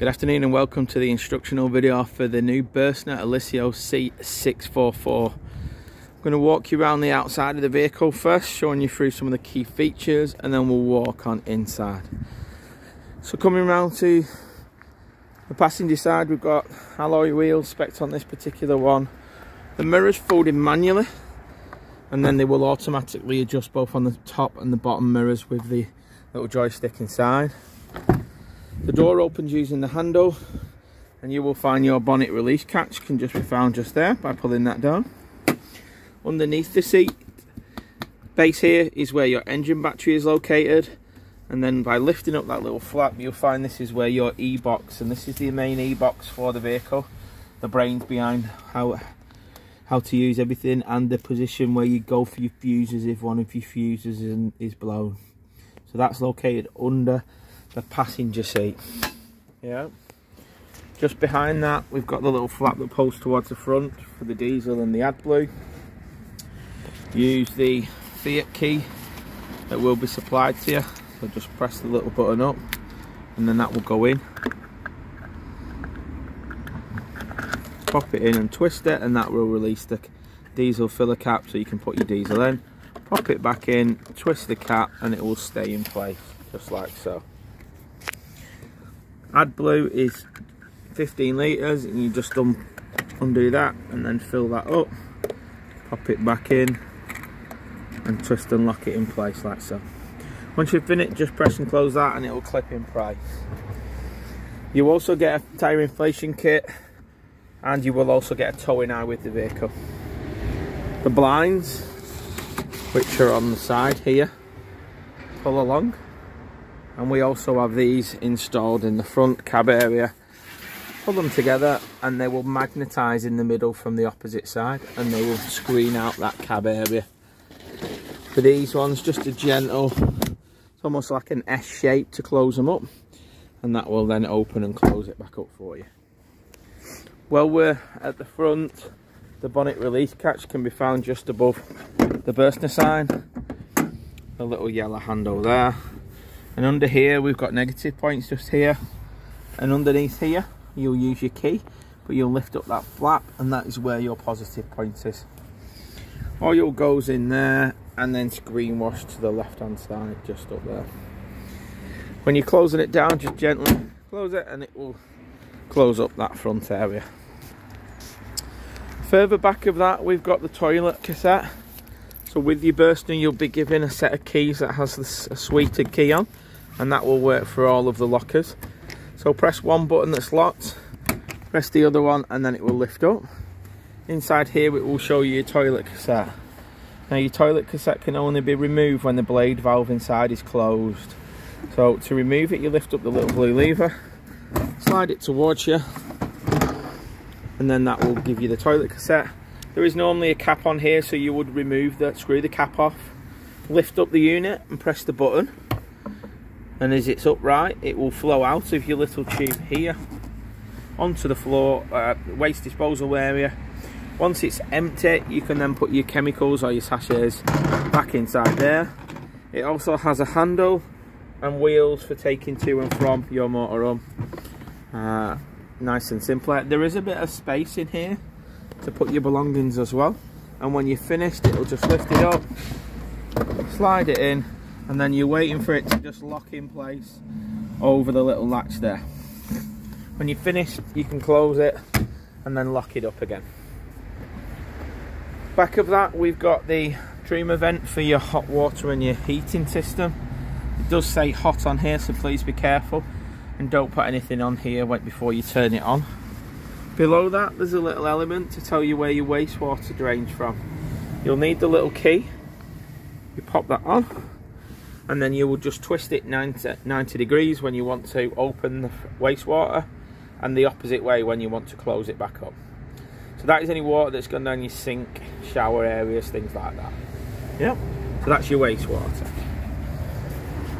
Good afternoon and welcome to the instructional video for the new Bürstner Eliseo C644. I'm going to walk you around the outside of the vehicle first, showing you through some of the key features and then we'll walk on inside. So coming around to the passenger side we've got alloy wheels spec on this particular one. The mirrors folded manually and then they will automatically adjust both on the top and the bottom mirrors with the little joystick inside. The door opens using the handle and you will find your bonnet release catch can just be found just there by pulling that down. Underneath the seat base here is where your engine battery is located and then by lifting up that little flap you'll find this is where your e-box and this is the main e-box for the vehicle the brains behind how how to use everything and the position where you go for your fuses if one of your fuses is, is blown so that's located under the passenger seat. Yeah. Just behind that, we've got the little flap that pulls towards the front for the diesel and the AdBlue. Use the Fiat key that will be supplied to you. So just press the little button up and then that will go in. Pop it in and twist it and that will release the diesel filler cap so you can put your diesel in. Pop it back in, twist the cap and it will stay in place just like so. AdBlue is 15 litres and you just un undo that and then fill that up, pop it back in and twist and lock it in place like so. Once you've finished, just press and close that and it will clip in place. You also get a tyre inflation kit and you will also get a towing eye with the vehicle. The blinds, which are on the side here, pull along and we also have these installed in the front cab area. Pull them together and they will magnetize in the middle from the opposite side and they will screen out that cab area. For these ones just a gentle it's almost like an S shape to close them up. And that will then open and close it back up for you. Well we're at the front the bonnet release catch can be found just above the Bürstner sign. A little yellow handle there and under here we've got negative points just here. And underneath here you'll use your key but you'll lift up that flap and that is where your positive point is. Oil goes in there and then screen wash to the left hand side just up there. When you're closing it down just gently close it and it will close up that front area. Further back of that we've got the toilet cassette so with your Bürstner you'll be given a set of keys that has this, a suited key on and that will work for all of the lockers. So press one button that's locked press the other one and then it will lift up. Inside here it will show you your toilet cassette. Now your toilet cassette can only be removed when the blade valve inside is closed. So to remove it you lift up the little blue lever slide it towards you and then that will give you the toilet cassette there is normally a cap on here so you would remove that screw the cap off lift up the unit and press the button. And as it's upright it will flow out of your little tube here onto the floor uh, waste disposal area. Once it's empty you can then put your chemicals or your sachets back inside there. It also has a handle and wheels for taking to and from your motorhome uh, nice and simple. There is a bit of space in here to put your belongings as well and when you're finished it'll just lift it up slide it in and then you're waiting for it to just lock in place over the little latch there. When you're finished, you can close it and then lock it up again. Back of that, we've got the Truma vent for your hot water and your heating system. It does say hot on here, so please be careful and don't put anything on here before you turn it on. Below that, there's a little element to tell you where your wastewater drains from. You'll need the little key. You pop that on and then you will just twist it 90, 90 degrees when you want to open the wastewater and the opposite way when you want to close it back up. So that is any water that's gone down your sink, shower areas, things like that. Yep. So that's your wastewater.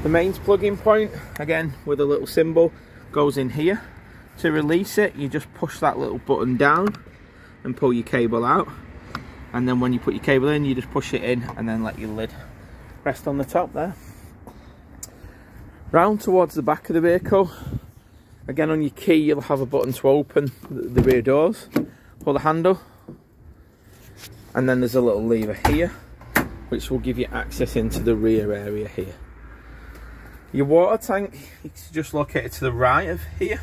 The mains plug-in point, again with a little symbol, goes in here. To release it, you just push that little button down and pull your cable out. And then when you put your cable in, you just push it in and then let your lid rest on the top there round towards the back of the vehicle Again on your key you'll have a button to open the rear doors. Pull the handle. And then there's a little lever here which will give you access into the rear area here. Your water tank is just located to the right of here.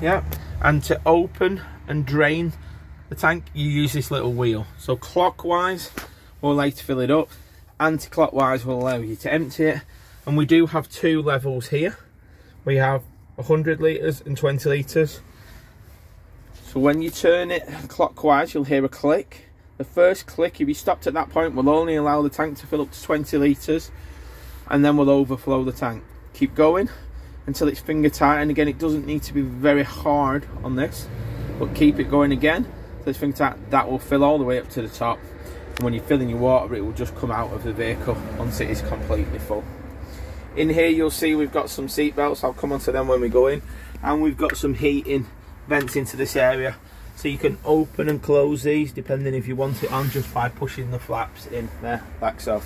Yeah. And to open and drain the tank you use this little wheel. So clockwise will allow you to fill it up. Anti-clockwise will allow you to empty it. And we do have two levels here. We have 100 litres and 20 litres. So when you turn it clockwise, you'll hear a click. The first click, if you stopped at that point, will only allow the tank to fill up to 20 litres and then we'll overflow the tank. Keep going until it's finger tight and again it doesn't need to be very hard on this but keep it going again so it's finger tight that will fill all the way up to the top and when you're filling your water it will just come out of the vehicle once it is completely full. In here you'll see we've got some seat belts, I'll come on to them when we go in. And we've got some heating vents into this area. So you can open and close these depending if you want it on just by pushing the flaps in there like so.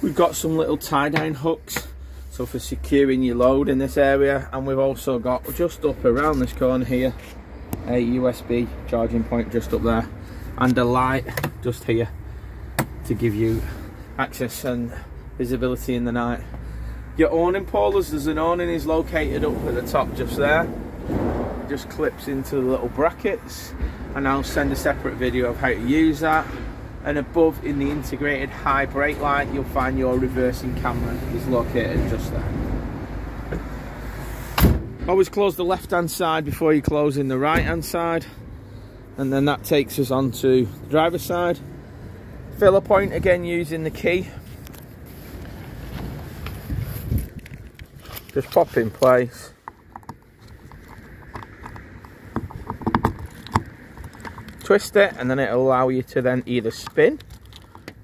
We've got some little tie-down hooks so for securing your load in this area and we've also got just up around this corner here a USB charging point just up there and a light just here to give you access and visibility in the night. Your awning polars, there's an awning is located up at the top just there. Just clips into the little brackets and I'll send a separate video of how to use that. And above in the integrated high brake light, you'll find your reversing camera is located just there. Always close the left hand side before you close in the right hand side. And then that takes us on to the driver's side. Filler point again using the key just pop in place twist it and then it'll allow you to then either spin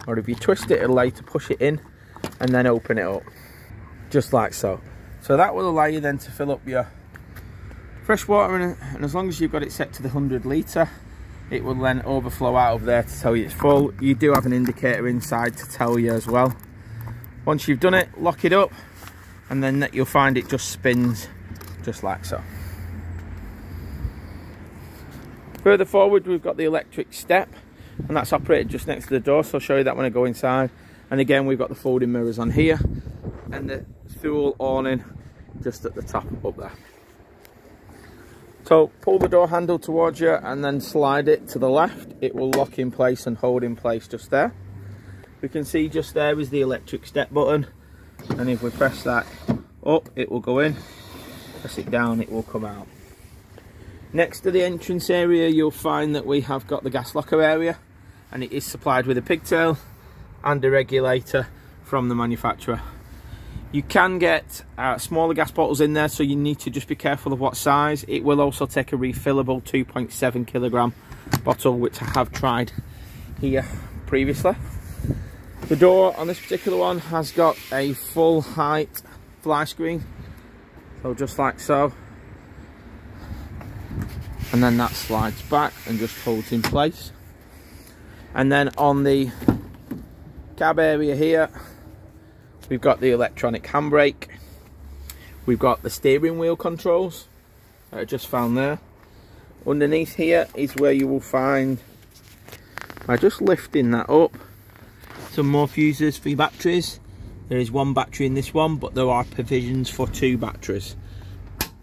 or if you twist it it'll allow you to push it in and then open it up. Just like so. So that will allow you then to fill up your fresh water and, and as long as you've got it set to the 100 litre it will then overflow out of there to tell you it's full. You do have an indicator inside to tell you as well. Once you've done it lock it up and then you'll find it just spins just like so. Further forward we've got the electric step and that's operated just next to the door so I'll show you that when I go inside and again we've got the folding mirrors on here and the fuel awning just at the top up there. So pull the door handle towards you and then slide it to the left. It will lock in place and hold in place just there. We can see just there is the electric step button and if we press that up it will go in press it down it will come out next to the entrance area you'll find that we have got the gas locker area and it is supplied with a pigtail and a regulator from the manufacturer you can get uh, smaller gas bottles in there so you need to just be careful of what size it will also take a refillable 2.7 kilogram bottle which I have tried here previously the door on this particular one has got a full height fly screen. So just like so. And then that slides back and just holds in place. And then on the cab area here, we've got the electronic handbrake. We've got the steering wheel controls that I just found there. Underneath here is where you will find, by just lifting that up, some more fuses for your batteries there is one battery in this one but there are provisions for two batteries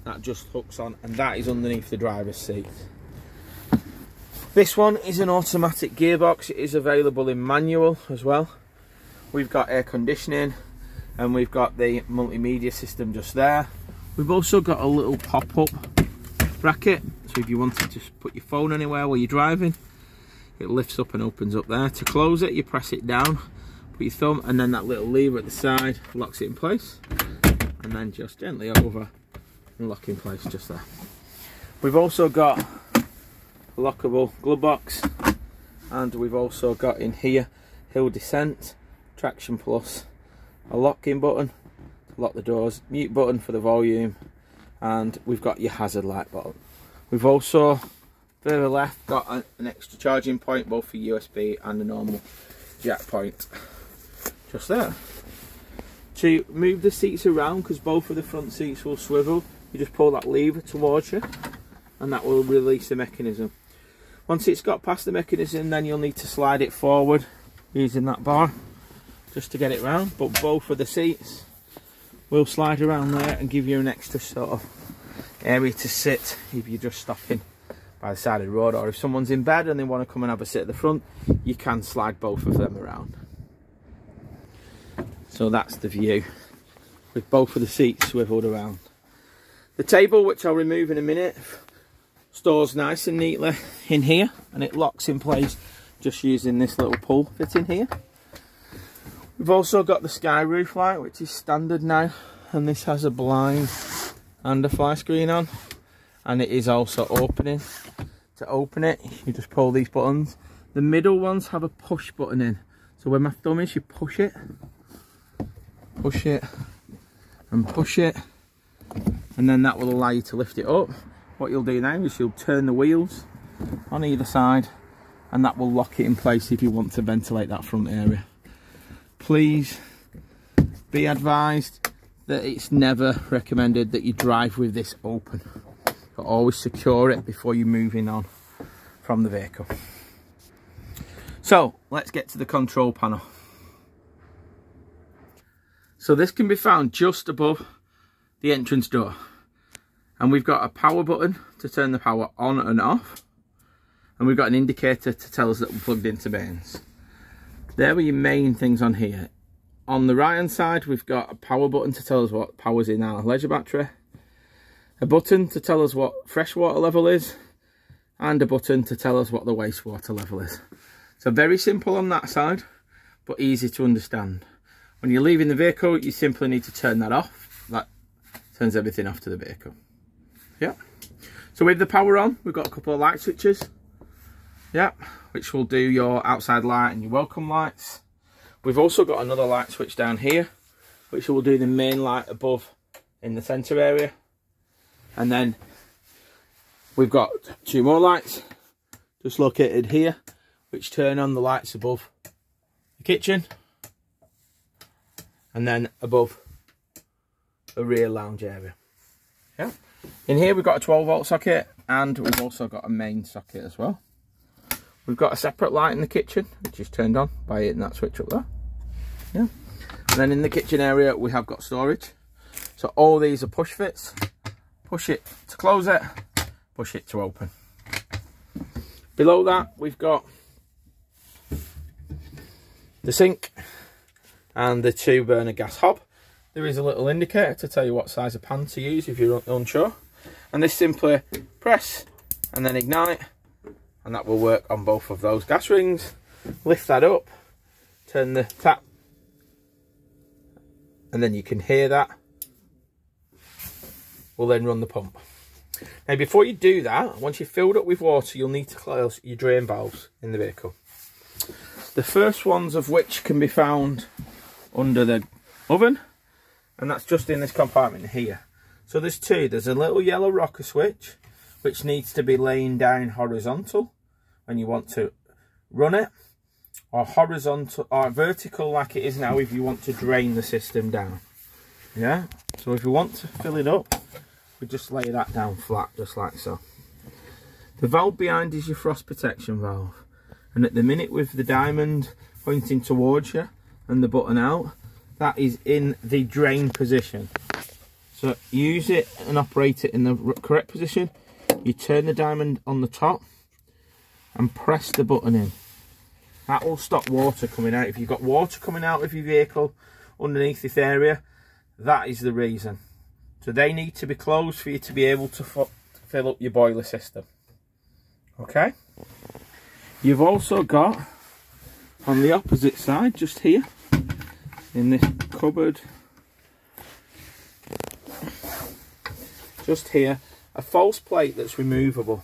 that just hooks on and that is underneath the driver's seat. This one is an automatic gearbox. It is available in manual as well. We've got air conditioning and we've got the multimedia system just there. We've also got a little pop-up bracket. So if you wanted to just put your phone anywhere while you're driving it lifts up and opens up there. To close it you press it down put your thumb and then that little lever at the side locks it in place and then just gently over and lock in place just there we've also got a lockable glove box and we've also got in here hill descent traction plus a locking button to lock the doors mute button for the volume and we've got your hazard light button we've also Further left, got an extra charging point, both for USB and a normal jack point. Just there. To move the seats around, because both of the front seats will swivel, you just pull that lever towards you and that will release the mechanism. Once it's got past the mechanism then you'll need to slide it forward using that bar just to get it round. But both of the seats will slide around there and give you an extra sort of area to sit if you're just stopping by the side of the road. Or if someone's in bed and they want to come and have a sit at the front you can slide both of them around. So that's the view with both of the seats swiveled around the table which I'll remove in a minute stores nice and neatly in here and it locks in place just using this little pull fit in here. We've also got the sky roof light which is standard now and this has a blind and a fly screen on and it is also opening. To open it you just pull these buttons. The middle ones have a push button in so when my thumb is you push it push it and push it and then that will allow you to lift it up. What you'll do now is you'll turn the wheels on either side and that will lock it in place if you want to ventilate that front area. Please be advised that it's never recommended that you drive with this open. But always secure it before you're moving on from the vehicle. So let's get to the control panel. So this can be found just above the entrance door. And we've got a power button to turn the power on and off. And we've got an indicator to tell us that we're plugged into mains there are your main things on here. On the right hand side we've got a power button to tell us what power's in our leisure battery. A button to tell us what freshwater level is. And a button to tell us what the wastewater level is. So very simple on that side but easy to understand. When you're leaving the vehicle you simply need to turn that off turns everything off to the vehicle. Yeah. So with the power on we've got a couple of light switches. Yeah which will do your outside light and your welcome lights. We've also got another light switch down here which will do the main light above in the center area. And then we've got two more lights just located here which turn on the lights above the kitchen. And then above the rear lounge area yeah in here we've got a 12 volt socket and we've also got a main socket as well. We've got a separate light in the kitchen which is turned on by hitting that switch up there. Yeah. And then in the kitchen area we have got storage. So all these are push fits. Push it to close it, push it to open. Below that we've got the sink and the two burner gas hob. There is a little indicator to tell you what size of pan to use if you're unsure. And this simply press and then ignite and that will work on both of those gas rings. Lift that up, turn the tap and then you can hear that. We'll then run the pump. Now before you do that, once you've filled up with water, you'll need to close your drain valves in the vehicle. The first ones of which can be found under the oven and that's just in this compartment here. So there's two. There's a little yellow rocker switch which needs to be laying down horizontal when you want to run it or horizontal or vertical like it is now if you want to drain the system down. Yeah? So if you want to fill it up we just lay that down flat just like so. The valve behind is your frost protection valve. And at the minute with the diamond pointing towards you and the button out that is in the drain position. So use it and operate it in the correct position. You turn the diamond on the top and press the button in. That will stop water coming out. If you've got water coming out of your vehicle underneath this area, that is the reason. So they need to be closed for you to be able to fill up your boiler system. Okay? You've also got on the opposite side, just here, in this cupboard. Just here a false plate that's removable.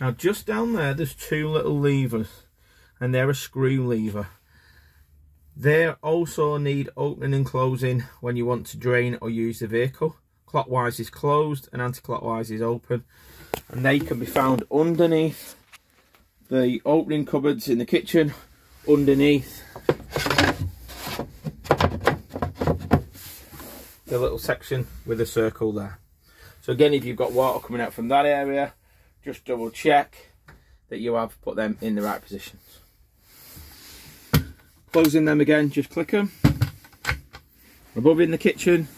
Now just down there there's two little levers and they're a screw lever. They also need opening and closing when you want to drain or use the vehicle. Clockwise is closed and anti-clockwise is open and they can be found underneath the opening cupboards in the kitchen underneath the little section with a circle there. So again, if you've got water coming out from that area, just double check that you have put them in the right positions. Closing them again, just click them. Above in the kitchen,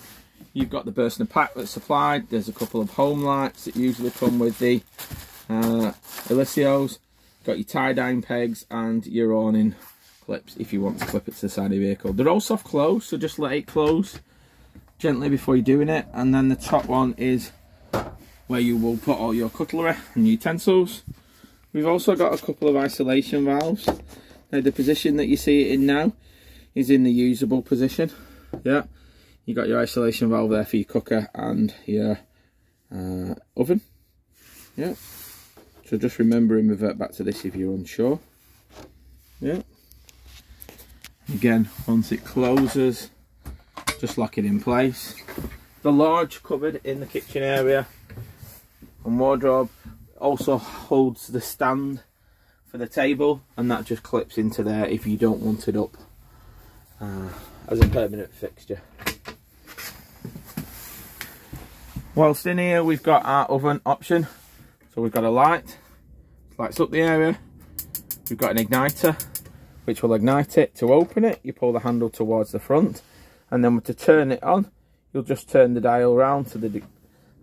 you've got the Bürstner pack that's supplied. There's a couple of home lights that usually come with the uh. Got your tie-dyeing pegs and your awning clips if you want to clip it to the side of the vehicle. They're all soft close, so just let it close gently before you're doing it. And then the top one is where you will put all your cutlery and utensils. We've also got a couple of isolation valves. Now the position that you see it in now is in the usable position. Yeah, you got your isolation valve there for your cooker and your uh, oven. Yeah, so just remember and revert back to this if you're unsure. Yeah. Again, once it closes, just lock it in place. The large cupboard in the kitchen area and wardrobe also holds the stand for the table and that just clips into there if you don't want it up uh, as a permanent fixture. Whilst in here we've got our oven option. So we've got a light, lights up the area. We've got an igniter which will ignite it. To open it you pull the handle towards the front and then to turn it on you'll just turn the dial around to the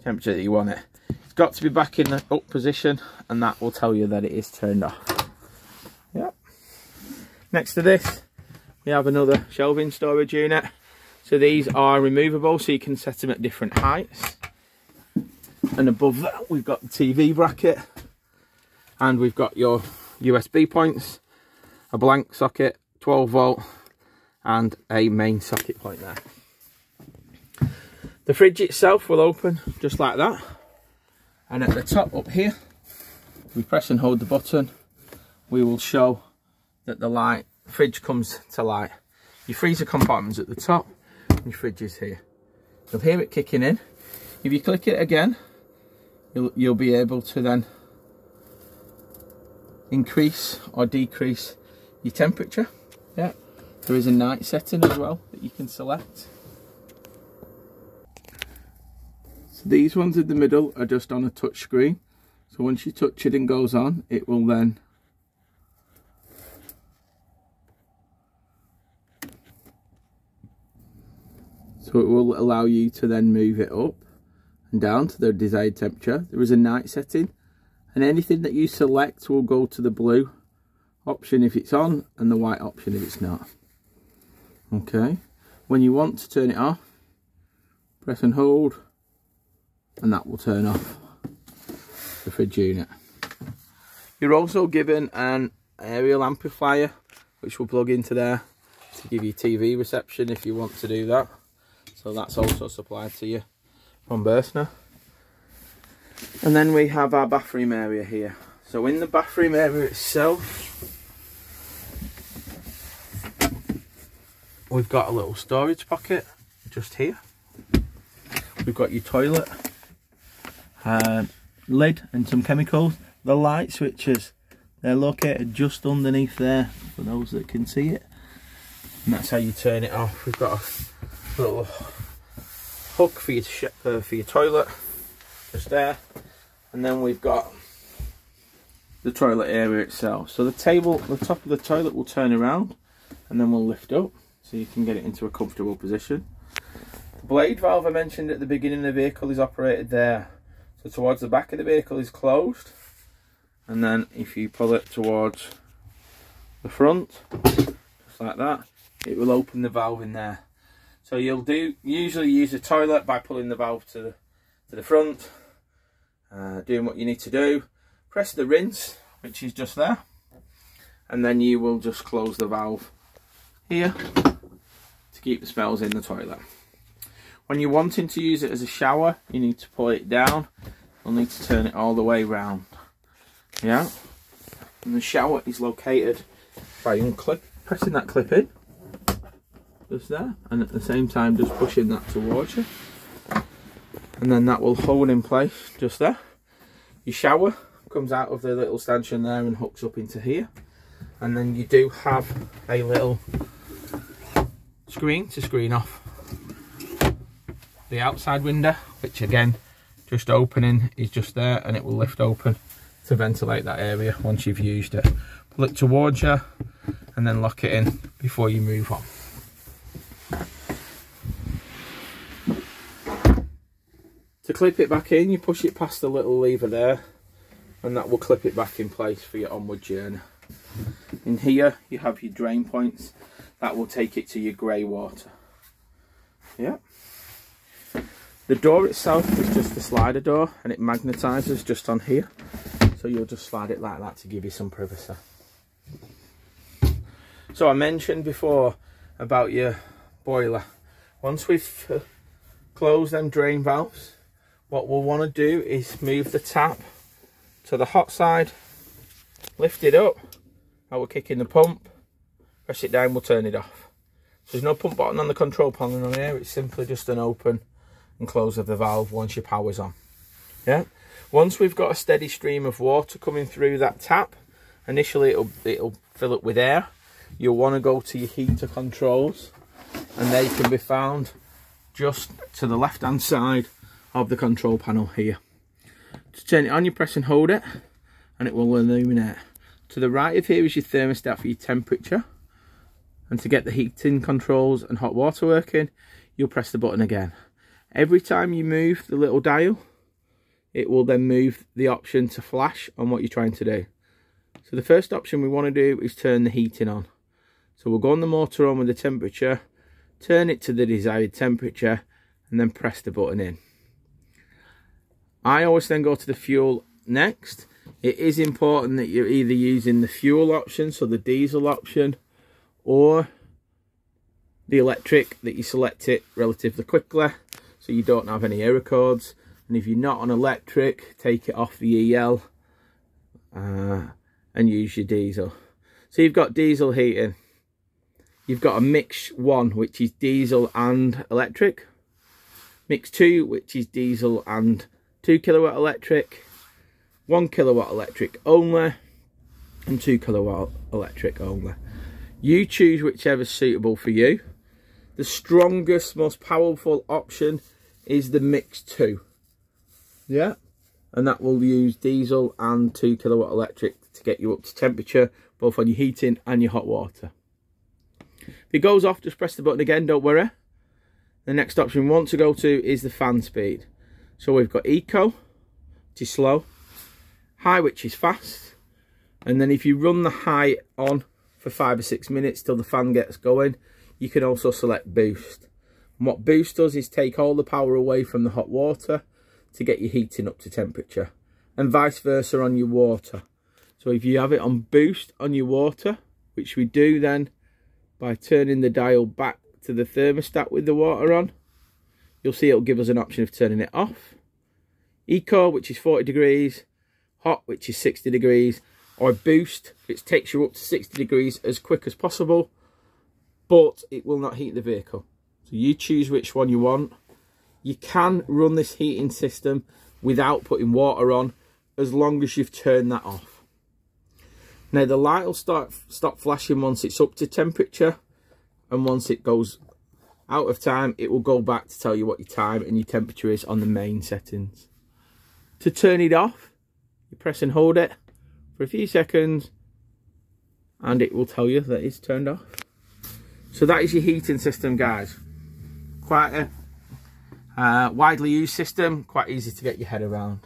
temperature that you want it it's got to be back in the up position and that will tell you that it is turned off. yep Next to this, we have another shelving storage unit. So these are removable so you can set them at different heights. And above that, we've got the TV bracket and we've got your USB points, a blank socket, 12 volt and a main socket point there. The fridge itself will open just like that and at the top up here we press and hold the button we will show that the light fridge comes to light. Your freezer compartment's at the top and your fridge is here. You'll hear it kicking in. If you click it again you'll, you'll be able to then increase or decrease your temperature. Yeah there is a night setting as well that you can select. So these ones in the middle are just on a touch screen. So once you touch it and goes on it will then so it will allow you to then move it up and down to the desired temperature. There is a night setting and anything that you select will go to the blue option if it's on and the white option if it's not okay when you want to turn it off press and hold and that will turn off the fridge unit. You're also given an aerial amplifier which will plug into there to give you TV reception if you want to do that. So that's also supplied to you from Bürstner. And then we have our bathroom area here. So in the bathroom area itself, we've got a little storage pocket just here. We've got your toilet uh, lid and some chemicals. The light switches, they're located just underneath there for those that can see it. And that's how you turn it off. We've got a little hook for your, uh, for your toilet, just there. And then we've got the toilet area itself. So the table, the top of the toilet will turn around and then we'll lift up so you can get it into a comfortable position. The blade valve I mentioned at the beginning of the vehicle is operated there so towards the back of the vehicle is closed. And then if you pull it towards the front, just like that, it will open the valve in there. So you'll do usually use the toilet by pulling the valve to the, to the front, uh, doing what you need to do. Press the rinse, which is just there, and then you will just close the valve here keep the smells in the toilet. When you're wanting to use it as a shower, you need to pull it down. You'll need to turn it all the way round. Yeah? And the shower is located by unclip, pressing that clip in. Just there. And at the same time, just pushing that towards you. And then that will hold in place just there. Your shower comes out of the little stanchion there and hooks up into here. And then you do have a little screen to screen off the outside window, which again just opening is just there and it will lift open to ventilate that area once you've used it. Pull it towards you and then lock it in before you move on. To clip it back in, you push it past the little lever there and that will clip it back in place for your onward journey. In here, you have your drain points. That will take it to your grey water. Yeah. The door itself is just a slider door and it magnetises just on here. So you'll just slide it like that to give you some privacy. So I mentioned before about your boiler. Once we've uh, closed them drain valves, what we'll want to do is move the tap to the hot side, lift it up, I will kick in the pump, press it down, we'll turn it off. So there's no pump button on the control panel on here, it's simply just an open and close of the valve once your power's on. Yeah. Once we've got a steady stream of water coming through that tap, initially it'll it'll fill up with air. You'll want to go to your heater controls and they can be found just to the left hand side of the control panel here. To turn it on you press and hold it and it will illuminate. To the right of here is your thermostat for your temperature and to get the heating controls and hot water working you'll press the button again. Every time you move the little dial, it will then move the option to flash on what you're trying to do. So the first option we want to do is turn the heating on. So we'll go on the motor on with the temperature, turn it to the desired temperature, and then press the button in. I always then go to the fuel next. It is important that you're either using the fuel option, so the diesel option, or the electric, that you select it relatively quickly so you don't have any error codes. And if you're not on electric take it off the EL uh, and use your diesel. So you've got diesel heating. You've got a mix one which is diesel and electric. Mix two which is diesel and two kilowatt electric. One kilowatt electric only and two kilowatt electric only you choose whichever's suitable for you the strongest most powerful option is the Mix 2. Yeah. And that will use diesel and 2 kilowatt electric to get you up to temperature, both on your heating and your hot water. If it goes off, just press the button again, don't worry. The next option we want to go to is the fan speed. So we've got Eco, which is slow, High, which is fast, and then if you run the high on for five or six minutes till the fan gets going, you can also select Boost. And what boost does is take all the power away from the hot water to get your heating up to temperature and vice versa on your water. So if you have it on boost on your water, which we do then by turning the dial back to the thermostat with the water on, you'll see it'll give us an option of turning it off. Eco, which is 40 degrees, hot, which is 60 degrees, or boost, which takes you up to 60 degrees as quick as possible, but it will not heat the vehicle. So you choose which one you want. You can run this heating system without putting water on as long as you've turned that off. Now the light will start stop flashing once it's up to temperature and once it goes out of time it will go back to tell you what your time and your temperature is on the main settings. To turn it off you press and hold it for a few seconds and it will tell you that it's turned off. So that is your heating system guys quite a uh, widely used system, quite easy to get your head around.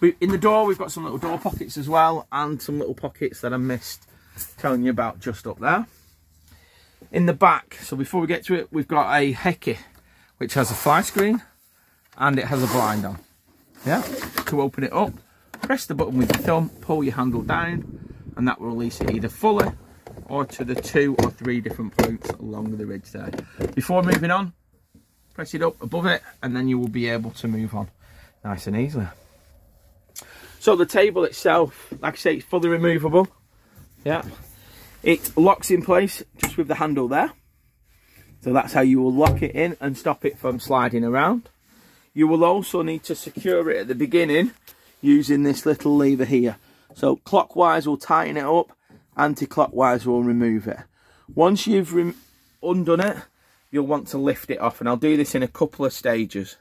We, in the door, we've got some little door pockets as well, and some little pockets that I missed telling you about just up there. In the back, so before we get to it, we've got a Heki, which has a fly screen, and it has a blind on. Yeah, to open it up, press the button with your thumb, pull your handle down, and that will release it either fully or to the two or three different points along the ridge there. Before moving on, press it up above it and then you will be able to move on nice and easily. So the table itself like I say it's fully removable. Yeah. It locks in place just with the handle there. So that's how you will lock it in and stop it from sliding around. You will also need to secure it at the beginning using this little lever here so clockwise will tighten it up anti-clockwise will remove it once you've undone it you'll want to lift it off and I'll do this in a couple of stages.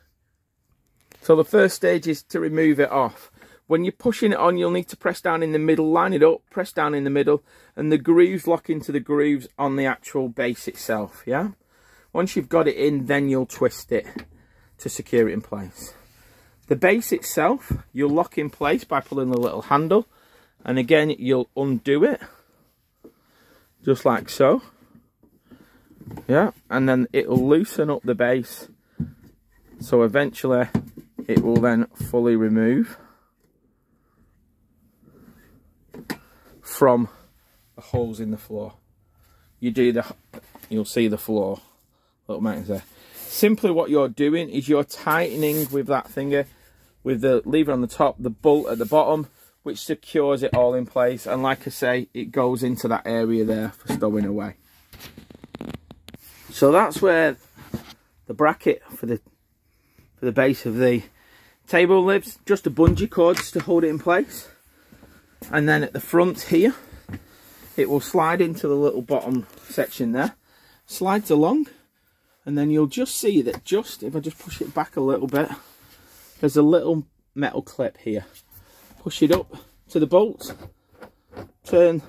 So the first stage is to remove it off. When you're pushing it on, you'll need to press down in the middle, line it up, press down in the middle, and the grooves lock into the grooves on the actual base itself, yeah? Once you've got it in, then you'll twist it to secure it in place. The base itself, you'll lock in place by pulling the little handle, and again, you'll undo it, just like so. Yeah, and then it'll loosen up the base, so eventually it will then fully remove. from the holes in the floor. You do the, you'll see the floor, little mountains there. Simply what you're doing is you're tightening with that finger, with the lever on the top, the bolt at the bottom, which secures it all in place. And like I say, it goes into that area there for stowing away. So that's where the bracket for the for the base of the table lives. Just a bungee cords to hold it in place and then at the front here it will slide into the little bottom section there slides along and then you'll just see that just if I just push it back a little bit there's a little metal clip here push it up to the bolt turn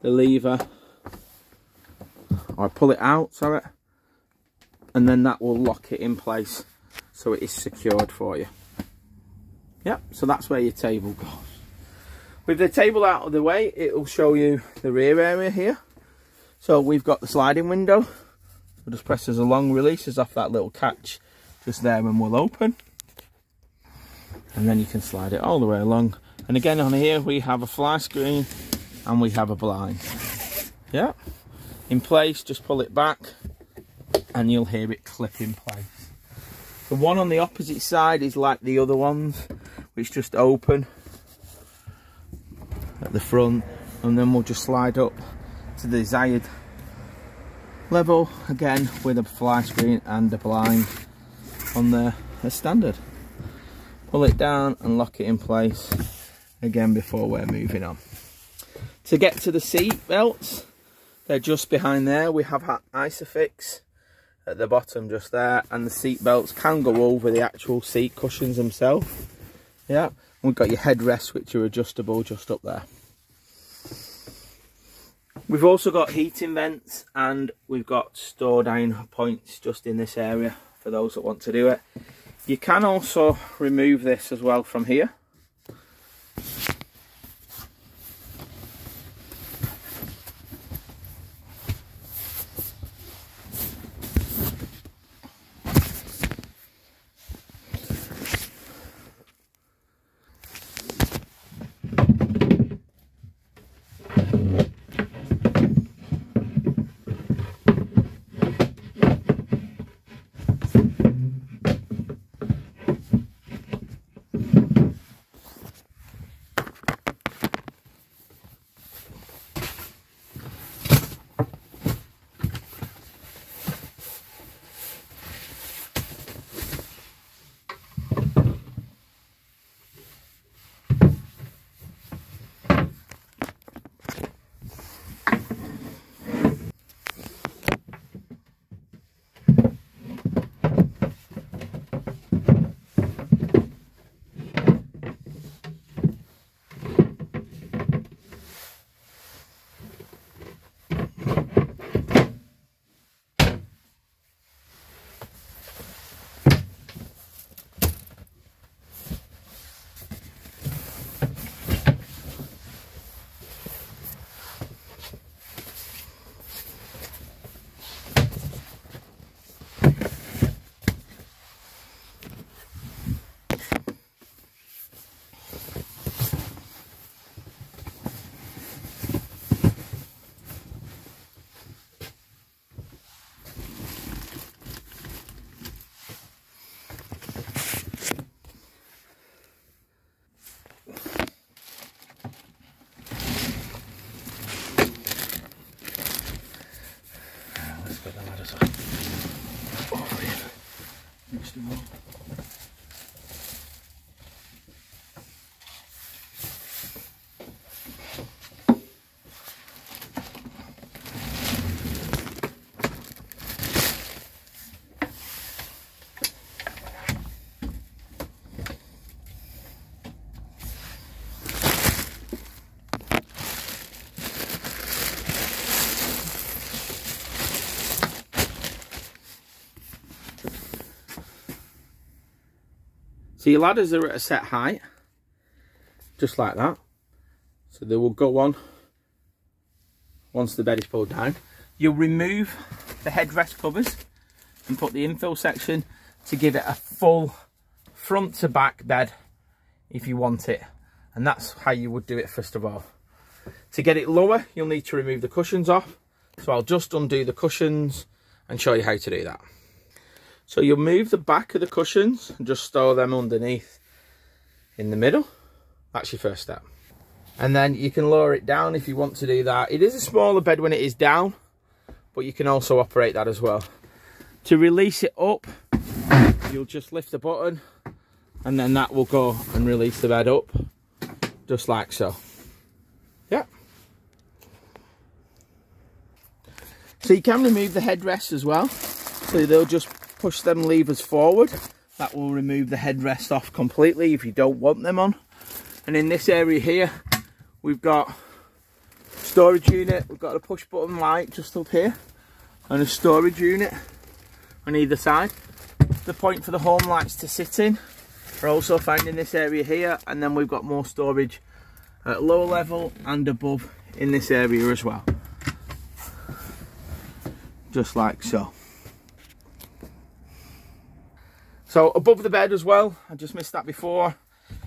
the lever or pull it out sorry and then that will lock it in place so it is secured for you yep so that's where your table goes with the table out of the way, it will show you the rear area here. So we've got the sliding window. We'll just press as a long releases off that little catch just there and we'll open. And then you can slide it all the way along. And again on here we have a fly screen and we have a blind. Yeah, in place, just pull it back and you'll hear it clip in place. The one on the opposite side is like the other ones, which just open at the front and then we'll just slide up to the desired level again with a fly screen and a blind on there as standard pull it down and lock it in place again before we're moving on. To get to the seat belts they're just behind there. We have isofix at the bottom just there and the seat belts can go over the actual seat cushions themselves. Yeah we've got your headrests which are adjustable just up there. We've also got heating vents and we've got store down points just in this area for those that want to do it. You can also remove this as well from here. So your ladders are at a set height, just like that. So they will go on once the bed is pulled down. You'll remove the headrest covers and put the infill section to give it a full front to back bed if you want it. And that's how you would do it first of all. To get it lower, you'll need to remove the cushions off. So I'll just undo the cushions and show you how to do that. So you'll move the back of the cushions and just store them underneath in the middle. That's your first step. And then you can lower it down if you want to do that. It is a smaller bed when it is down, but you can also operate that as well. To release it up, you'll just lift the button and then that will go and release the bed up, just like so. Yeah. So you can remove the headrest as well. So they'll just push them levers forward. That will remove the headrest off completely if you don't want them on. And in this area here, we've got storage unit. We've got a push button light just up here and a storage unit on either side. The point for the home lights to sit in we're also found in this area here. And then we've got more storage at lower level and above in this area as well. Just like so. So above the bed as well, I just missed that before,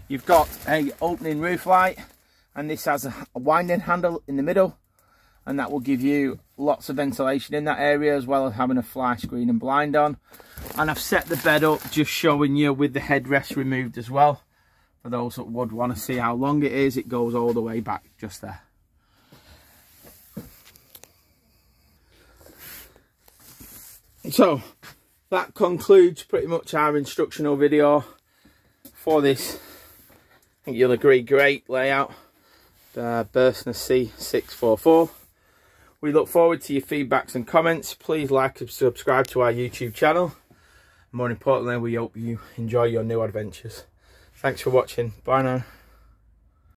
you've got a opening roof light and this has a, winding handle in the middle and that will give you lots of ventilation in that area as well as having a fly screen and blind on. And I've set the bed up just showing you with the headrest removed as well. For those that would want to see how long it is, it goes all the way back just there. So that concludes pretty much our instructional video for this. I think you'll agree, great layout. The Bürstner C644. We look forward to your feedbacks and comments. Please like and subscribe to our YouTube channel. More importantly, we hope you enjoy your new adventures. Thanks for watching. Bye now.